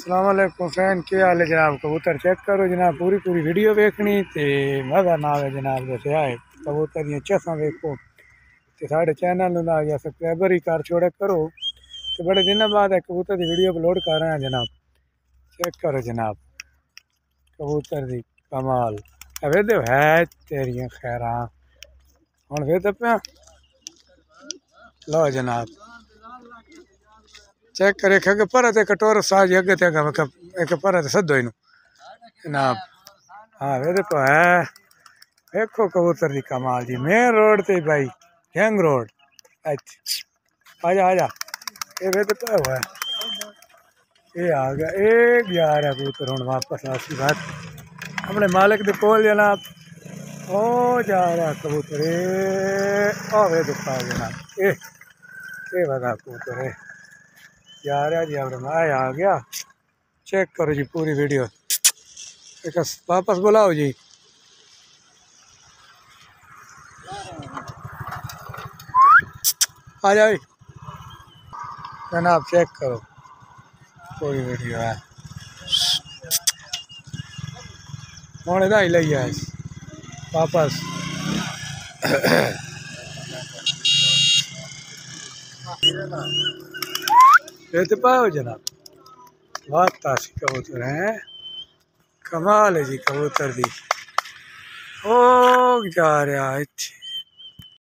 السلام علیکم فین، کیا حال ہے جناب؟ کبوتر چیک کرو جناب، پوری پوری ویڈیو ویکھنی تے مزہ نہ آئے جناب، ویسے آئے کبوتر دیا چساں ویکھو۔ تے ساڈے چینل نوں یا سبسکرائبر ہی کر چھوڑے کرو۔ تے بڑے دنوں بعد ایک کبوتر دی ویڈیو اپلوڈ کر رہے ہیں جناب۔ چیک کرو جناب۔ کبوتر دی کمال۔ اوے دے ہے تیریاں خیراں۔ ہن وے تے پیا؟ لو جناب۔ چیک کرے کہ پر تے کٹور ساج اگے تے اگے ایک پر تے سدو اینو جناب ہاں وے تے ہے دیکھو کبوتر دی کمال جی مین روڈ تے بھائی گینگ روڈ اچھا آ جا آ جا اے وے تے ہوا ہے اے آ گیا اے گیا رہا کبوتر ہن واپس آسی بات اپنے مالک دے کول جناب او جا رہا کبوتر اے او وے جا رہا جی اپنے میں آ گیا چیک کرو جی پوری ویڈیو ایک واپس بلاؤ جی آ جاؤ جناب چیک کرو پوری ویڈیو ہے ہوں یہ لے آئے واپس یہ تو پاؤ جناب۔ بہت تاسی کبوتر ہیں۔ کمال ہے جی کبوتر دی۔ او جا رہا اچھی